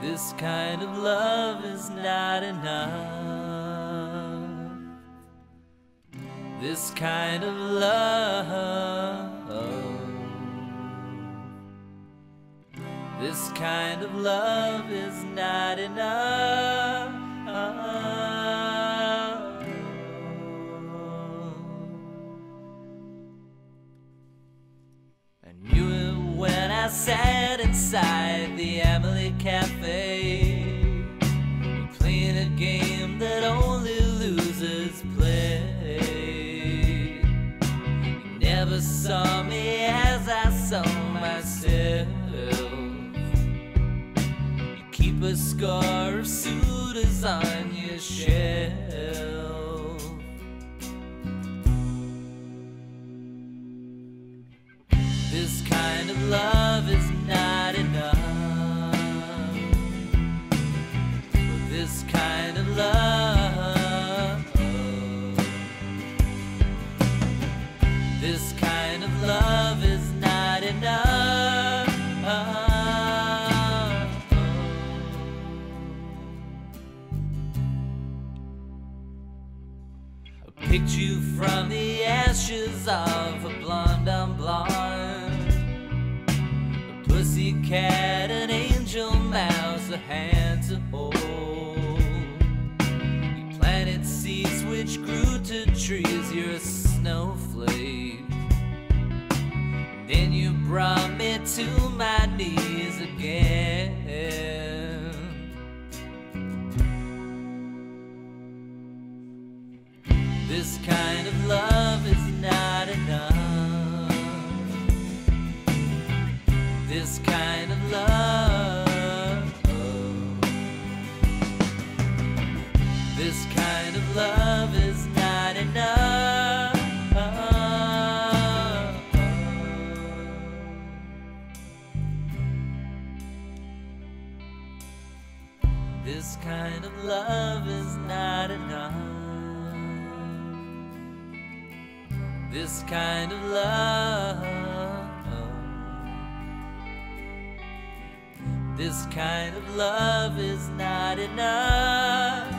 This kind of love is not enough. This kind of love. This kind of love is not enough. I sat inside the Amelie Cafe, playing a game that only losers play. You never saw me as I saw myself. You keep a score of suitors on your shelf. This kind of love picked you from the ashes of a blonde on blonde. A pussy cat, an angel mouse, a hand to hold. You planted seeds which grew to trees, you're a snowflake. Then you brought me to my knees again. This kind of love is not enough. This kind of love. Oh. This kind of love is not enough. This kind of love is not enough. This kind of love. This kind of love is not enough.